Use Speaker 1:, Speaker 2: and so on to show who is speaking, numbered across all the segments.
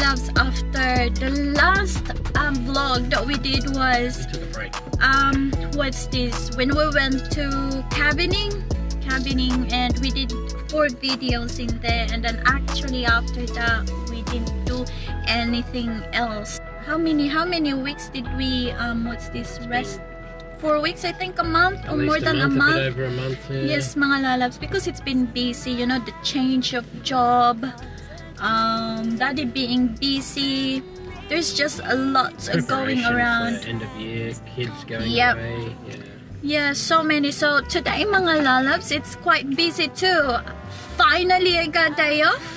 Speaker 1: loves after the last um, vlog that we did was
Speaker 2: We took a break.
Speaker 1: um what's this when we went to cabining cabining and we did four videos in there and then actually after that we didn't do anything else how many how many weeks did we um what's this rest four weeks i think a month or more than a
Speaker 2: a
Speaker 1: month
Speaker 2: bit over a month. Yeah.
Speaker 1: Yes, mga lalabs, because it's been busy, you know, the change of job, um, daddy being busy, there's just a lot going around.
Speaker 2: End of year, kids going
Speaker 1: Yep.
Speaker 2: away. Yeah.
Speaker 1: Yeah, so many. So today, mga lalabs, it's quite busy too. Finally, I got day off.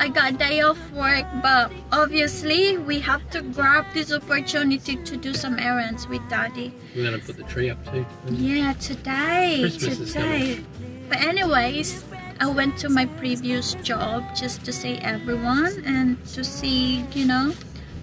Speaker 1: I got day off work, but obviously we have to grab this opportunity to do some errands with daddy.
Speaker 2: We're gonna put the tree up too.
Speaker 1: Yeah, today.
Speaker 2: Christmas is
Speaker 1: today. But anyways, I went to my previous job just to see everyone and to see, you know,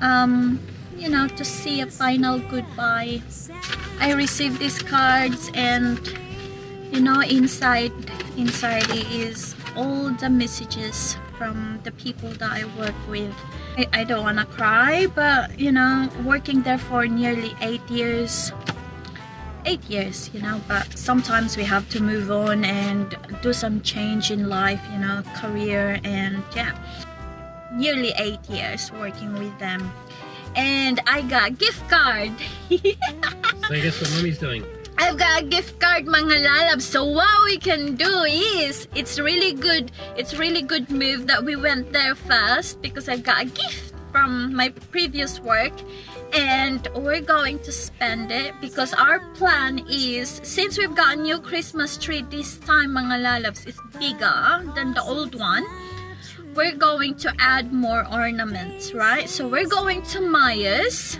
Speaker 1: um, you know, to see a final goodbye. I received these cards and you know inside inside is all the messages from the people that I work with. I, I don't wanna cry, but you know, working there for nearly eight years eight years you know but sometimes we have to move on and do some change in life you know career and yeah nearly eight years working with them and i got gift card
Speaker 2: So I guess what Mummy's doing?
Speaker 1: I've got a gift card mga lalabs. So what we can do is it's really good. It's really good move that we went there first because I got a gift from my previous work and we're going to spend it because our plan is since we've got a new Christmas tree this time mga lalabs is bigger than the old one we're going to add more ornaments right so we're going to Myers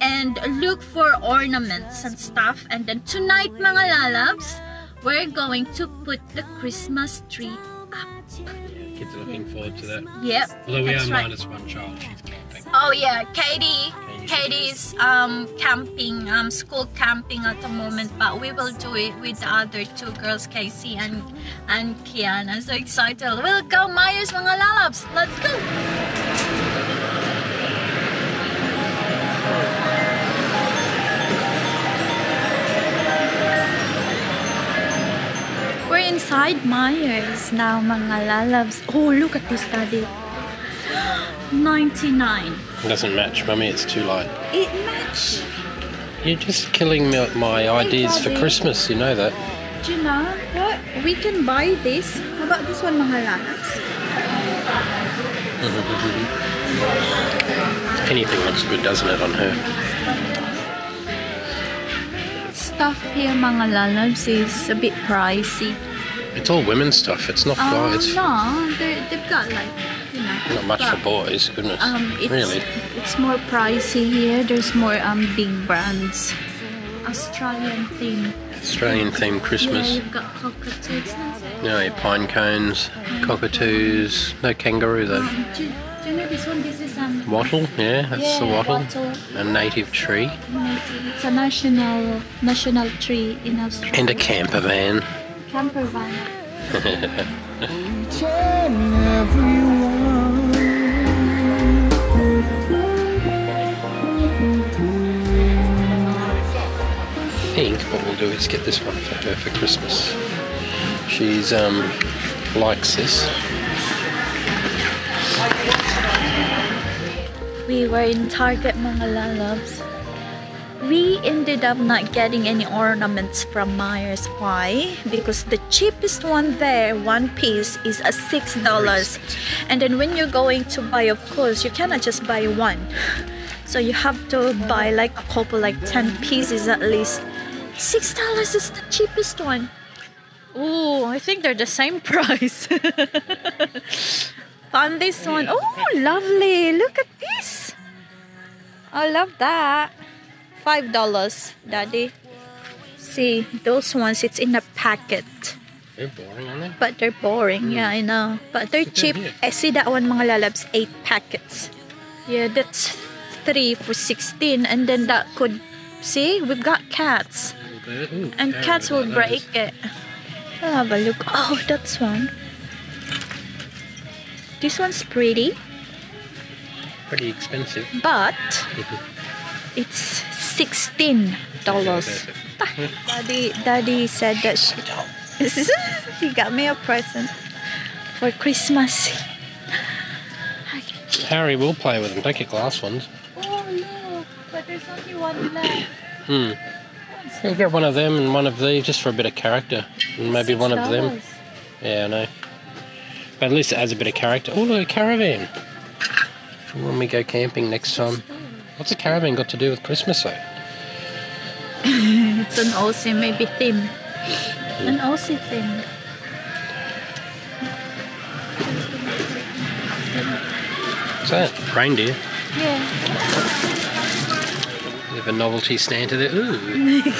Speaker 1: and look for ornaments and stuff and then tonight mga lalabs we're going to put the Christmas tree up
Speaker 2: kids are looking forward to that.
Speaker 1: yep
Speaker 2: Although we are
Speaker 1: right.
Speaker 2: minus one child.
Speaker 1: Oh yeah, Katie.
Speaker 2: Katie.
Speaker 1: Katie's um camping, um school camping at the moment, but we will do it with the other two girls, Casey and and Kiana. So excited! We'll go, Myers, mga lalabs. Let's go. We're inside Myers now, mga lalabs. Oh, look at this, Daddy. 99.
Speaker 2: It doesn't match, Mummy. It's too light.
Speaker 1: It match.
Speaker 2: You're just killing me, my ideas for Christmas. You know that.
Speaker 1: Do you know what? We can buy this. How about this one, mga lalabs?
Speaker 2: Anything looks good, doesn't it, on her?
Speaker 1: Stuff here, mga lalabs, is a bit pricey.
Speaker 2: It's all women's stuff. It's not guys.
Speaker 1: Ah, no. They're, they've got like, you know.
Speaker 2: Not much
Speaker 1: but,
Speaker 2: for boys. Goodness.
Speaker 1: Um, it's,
Speaker 2: really.
Speaker 1: It's more pricey here. There's more um big brands. Australian theme.
Speaker 2: Australian themed
Speaker 1: Yeah,
Speaker 2: Christmas.
Speaker 1: you've got cockatoos.
Speaker 2: You know, your pine cones, cockatoos, no kangaroo though.
Speaker 1: Um, do, do you know this one? This is um.
Speaker 2: Wattle, yeah, that's
Speaker 1: yeah,
Speaker 2: the wattle.
Speaker 1: wattle.
Speaker 2: A native tree.
Speaker 1: It's a national national tree in Australia.
Speaker 2: And a camper van.
Speaker 1: camper van.
Speaker 2: think what we'll do is get this one for her for Christmas. She's um likes this.
Speaker 1: We were in Target mga lalabs. We ended up not getting any ornaments from Myers. Why? Because the cheapest one there, one piece, is a six dollars. And then when you're going to buy, of course, you cannot just buy one. So you have to buy like a couple, like ten pieces at least. Six dollars is the cheapest one. Oh, I think they're the same price. Found this one. Oh, lovely. Look at this. I love that. Five dollars, daddy. See, those ones, it's in a packet.
Speaker 2: They're boring, aren't they?
Speaker 1: But they're boring. Yeah, I know. But they're cheap. I see that one, mga lalabs, eight packets. Yeah, that's three for 16. And then that could, see, we've got cats.
Speaker 2: Ooh,
Speaker 1: And cats will break it. I'll have a look. Oh, that's one. This one's pretty.
Speaker 2: pretty expensive.
Speaker 1: but it's sixteen dollars. Daddy, Daddy said that she, he got me a present for Christmas.
Speaker 2: Harry will play with them. Don't get glass ones.
Speaker 1: Oh no, but there's only one left.
Speaker 2: Hmm. You get one of them and one of these just for a bit of character. And maybe one of them. Yeah, I know. But at least it adds a bit of character. Oh, look, a caravan. For when we go camping next time. What's a caravan got to do with Christmas, though?
Speaker 1: It's an Aussie maybe theme. An Aussie theme.
Speaker 2: What's that? Reindeer.
Speaker 1: Yeah.
Speaker 2: Have a novelty Santa there. Ooh.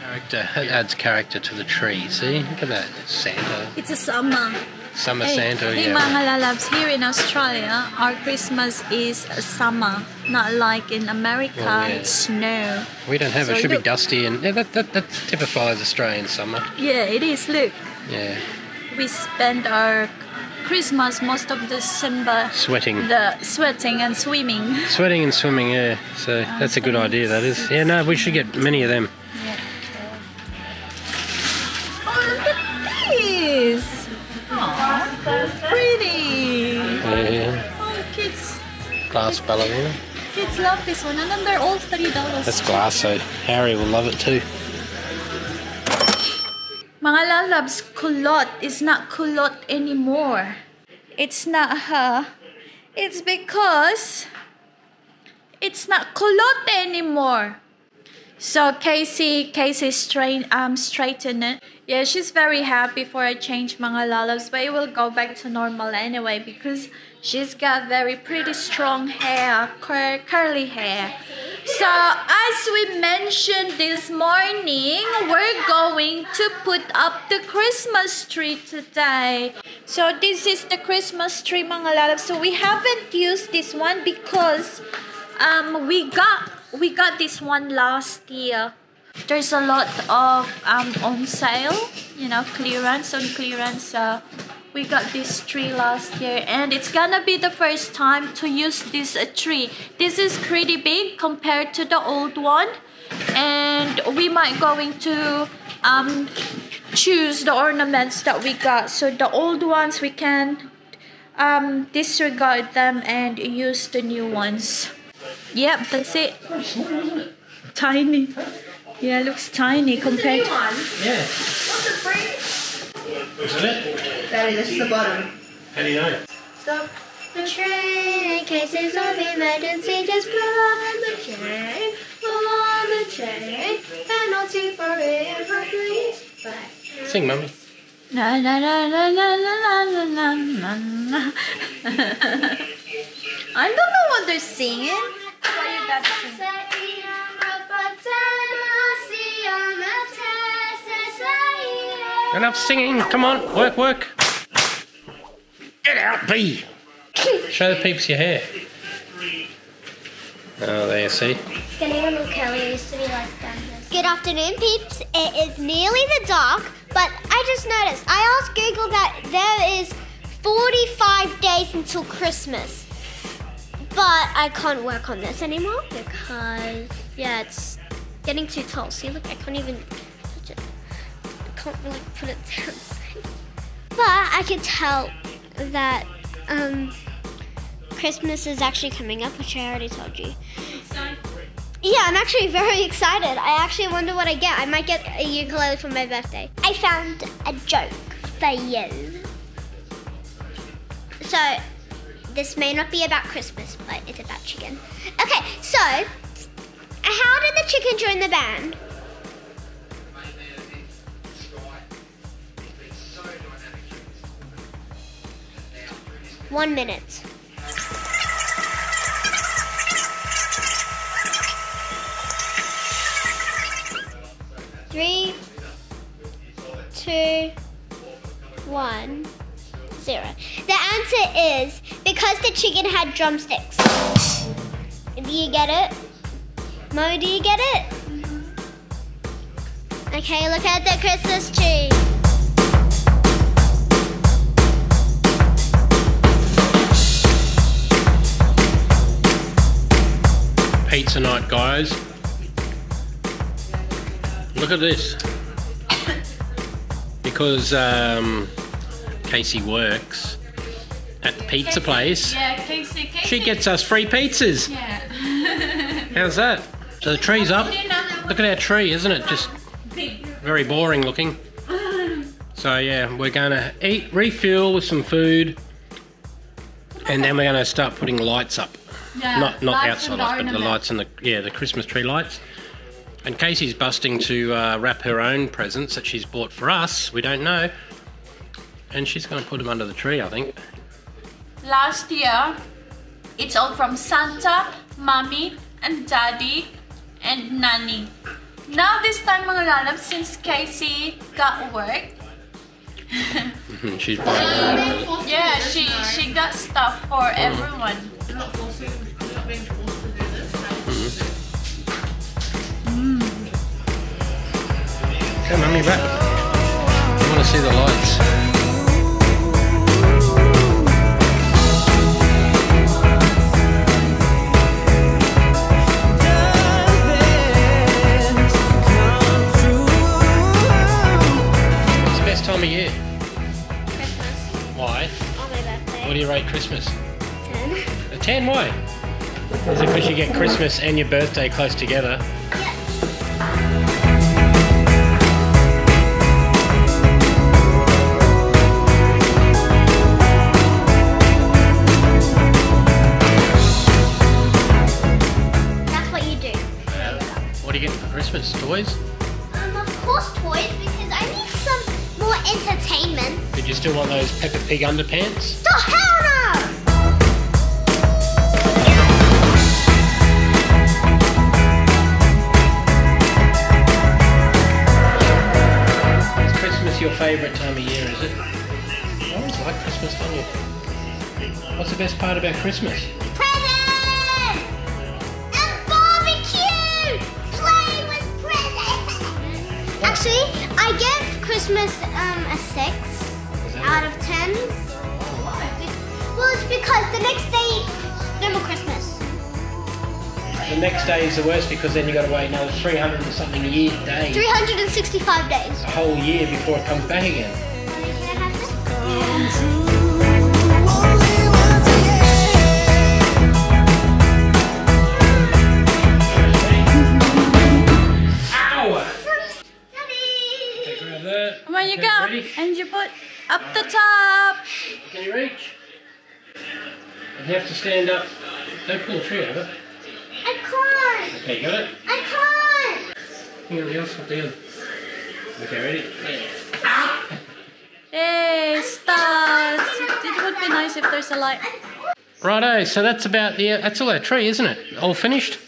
Speaker 2: character. It adds character to the tree. See? Look at that. Santa.
Speaker 1: It's a summer.
Speaker 2: Summer
Speaker 1: Hey,
Speaker 2: Santa,
Speaker 1: hey
Speaker 2: yeah.
Speaker 1: mga lalabs, here in Australia, our Christmas is summer, not like in America,
Speaker 2: Well, yeah.
Speaker 1: it's snow.
Speaker 2: We don't have it.
Speaker 1: So
Speaker 2: It should be dusty and yeah, that, that, that typifies Australian summer.
Speaker 1: Yeah, it is. Look,
Speaker 2: Yeah.
Speaker 1: we spend our Christmas most of December
Speaker 2: Sweating.
Speaker 1: the sweating and swimming.
Speaker 2: Sweating and swimming, yeah. So that's a good idea, that is. Yeah, no, we should get many of them.
Speaker 1: Oh, look at this! So pretty!
Speaker 2: Yeah.
Speaker 1: Oh, kids,
Speaker 2: Glass ballerina.
Speaker 1: kids love this one, and then they're all three dollars.
Speaker 2: That's glass, so Harry will love it too.
Speaker 1: Mga lalabs, kulot is not kulot anymore. It's not her. It's because it's not kulot anymore. So Casey, Casey strain um straighten it. Yeah, she's very happy for a change, mga lalabs, but it will go back to normal anyway because she's got very pretty strong hair, cur- curly hair. So as we mentioned this morning, we're going to put up the Christmas tree today. So this is the Christmas tree, mga lalabs. So we haven't used this one because um we got we got this one last year. There's a lot of um on sale, you know, clearance on clearance. Uh, we got this tree last year, and it's gonna be the first time to use this uh, tree. This is pretty big compared to the old one, and we might going to um choose the ornaments that we got. So the old ones we can um disregard them and use the new ones. Yep, that's it. Tiny. Yeah, it looks tiny compared to.
Speaker 2: Yeah. Isn't it?
Speaker 3: Daddy, this is the bottom.
Speaker 2: How do you know?
Speaker 3: Stop the train in cases of emergency. Just pull on the chain, pull on the chain. Penalty for improperly. Bye.
Speaker 2: Sing, mummy.
Speaker 1: Na na na na na na na na na na. I don't know what they're singing. What you got to sing?
Speaker 2: Enough singing. Come on, work, work. Get out, bee. Show the peeps your hair. Oh, there you see.
Speaker 3: Good afternoon, peeps. It is nearly the dark, but I just noticed. I asked Google that there is 45 days until Christmas. But I can't work on this anymore because, yeah, it's getting too tall. See, look, I can't even touch it. I can't really put it down. But I can tell that um, Christmas is actually coming up, which I already told you. Yeah, I'm actually very excited. I actually wonder what I get. I might get a ukulele for my birthday. I found a joke for you. So, this may not be about Christmas, but it's about chicken. Okay, so, how did the chicken join the band? One minute. Three, two, one, zero. The answer is because the chicken had drumsticks. Do you get it? Mo, do you get it? Okay, look at the Christmas tree.
Speaker 2: Pizza night, guys. Look at this. Because um, Casey works at the pizza place,
Speaker 1: Yeah, Casey, Casey.
Speaker 2: she gets us free pizzas.
Speaker 1: Yeah.
Speaker 2: How's that? So the tree's up. Look at our tree, isn't it? Just very boring looking. So yeah, we're gonna eat, refuel with some food, and then we're gonna start putting lights up.
Speaker 1: Yeah.
Speaker 2: not not outside lights, but the lights and the yeah the Christmas tree lights. And Casey's busting to uh, wrap her own presents that she's bought for us. We don't know, and she's gonna put them under the tree, I think.
Speaker 1: Last year, it's all from Santa, Mommy, and Daddy, and Nanny. Now this time mga lalab, since Casey got work,
Speaker 2: Mm-hmm. she's buying.
Speaker 1: yeah, she she got stuff for mm-hmm. everyone.
Speaker 4: You're not forcing, you're not being forced to do this.
Speaker 2: Come, mummy, back. I want to see the lights. Time of year?
Speaker 3: Christmas
Speaker 2: Why?
Speaker 3: on my birthday.
Speaker 2: What do you rate Christmas?
Speaker 3: 10.
Speaker 2: A 10, why? Is it because you get Christmas and your birthday close together?
Speaker 3: That's what you do.
Speaker 2: Uh, what do you get for Christmas? Toys?
Speaker 3: Um, of course, toys, because I need some more entertainment.
Speaker 2: Did you still want those Peppa Pig underpants?
Speaker 3: The hell no!
Speaker 2: Is Christmas your favourite time of year, is it? I always like Christmas, don't you? What's the best part about Christmas?
Speaker 3: Christmas um, a 6 out of 10. Well, it's because the next day, no more Christmas.
Speaker 2: The next day is the worst because then you got to wait another 300 and something year days,
Speaker 3: 365 days.
Speaker 2: a whole year before it comes back again.
Speaker 3: Can
Speaker 2: ready?
Speaker 1: And you put up the top.
Speaker 2: Can you reach? You have to stand up. Don't pull the tree over.
Speaker 3: I can't!
Speaker 2: Okay, you got it?
Speaker 3: I can't!
Speaker 2: Hang on, the other down. Okay, ready?
Speaker 1: Yay, stars. It would be nice if there's a light.
Speaker 2: Righto, so that's about the, that's all our tree, isn't it? All finished?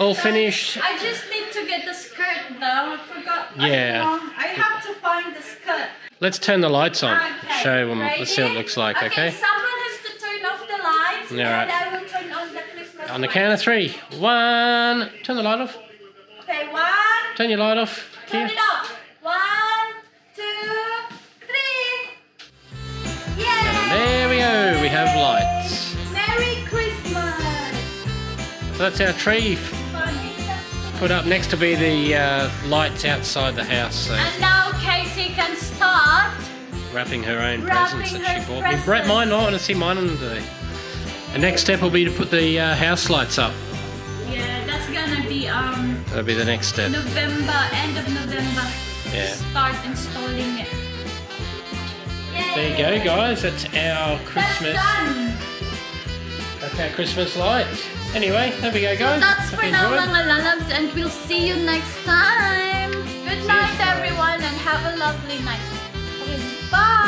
Speaker 2: All finished.
Speaker 1: I just need to get the skirt though. I forgot.
Speaker 2: Yeah.
Speaker 1: I, don't know. I have to find the skirt.
Speaker 2: Let's turn the lights on.
Speaker 1: Okay,
Speaker 2: Show them, let's see what it looks like, okay?
Speaker 1: someone has to turn off the lights
Speaker 2: Yeah,
Speaker 1: and. I will turn on the Christmas
Speaker 2: On the count of three. One. Turn the light off.
Speaker 1: Okay, one.
Speaker 2: Turn your light off.
Speaker 1: Turn
Speaker 2: Here.
Speaker 1: it off. One, two, three. Yay!
Speaker 2: There we go. We have lights.
Speaker 1: Merry Christmas.
Speaker 2: So that's our tree put up. Next to be the uh, lights outside the house. So wrapping her own
Speaker 1: Wrapping
Speaker 2: presents that she bought me. Brett, mine. I want to see mine on the day. The next step will be to put the uh, house lights up.
Speaker 1: Yeah, that's gonna be um
Speaker 2: That'll be the next step.
Speaker 1: November, end of November.
Speaker 2: Yeah.
Speaker 1: Start installing it.
Speaker 2: There you go, guys. That's our Christmas.
Speaker 1: That's done.
Speaker 2: That's our Christmas lights. Anyway, there we go, guys.
Speaker 1: That's
Speaker 2: Hope
Speaker 1: for now, mga and we'll see you next time. Good night, everyone, and have a lovely night. Bye.